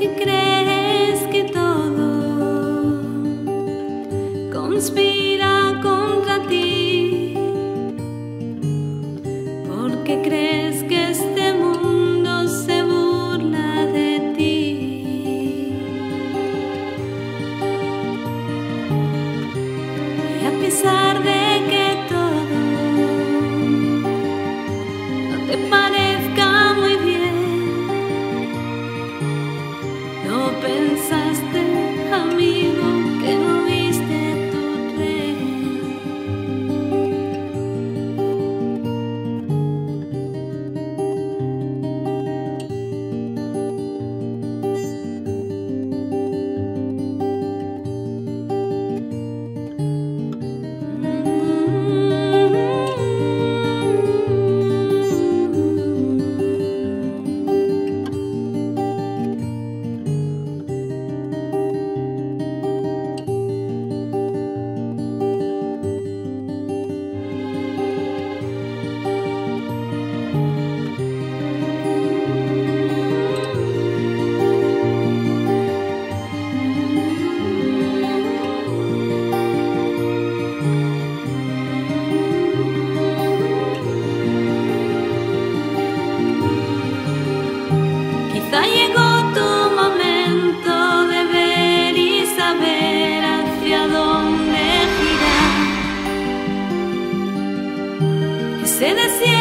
que crê. Ese desierto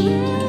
you.